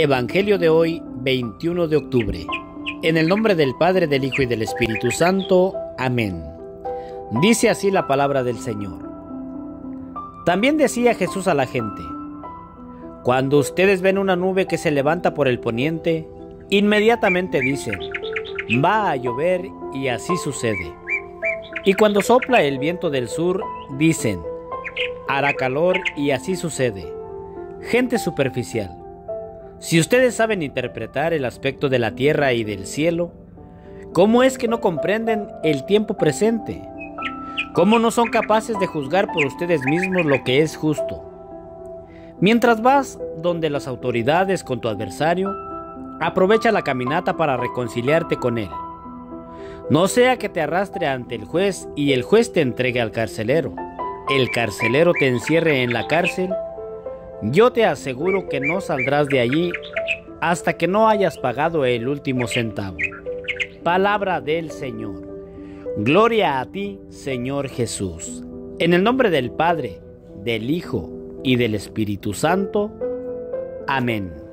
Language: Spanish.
Evangelio de hoy, 21 de octubre. En el nombre del Padre, del Hijo y del Espíritu Santo. Amén. Dice así la palabra del Señor. También decía Jesús a la gente, Cuando ustedes ven una nube que se levanta por el poniente, inmediatamente dicen, va a llover y así sucede. Y cuando sopla el viento del sur, dicen, hará calor y así sucede. Gente superficial. Si ustedes saben interpretar el aspecto de la tierra y del cielo, ¿cómo es que no comprenden el tiempo presente? ¿Cómo no son capaces de juzgar por ustedes mismos lo que es justo? Mientras vas donde las autoridades con tu adversario, aprovecha la caminata para reconciliarte con él. No sea que te arrastre ante el juez y el juez te entregue al carcelero. El carcelero te encierre en la cárcel yo te aseguro que no saldrás de allí hasta que no hayas pagado el último centavo. Palabra del Señor. Gloria a ti, Señor Jesús. En el nombre del Padre, del Hijo y del Espíritu Santo. Amén.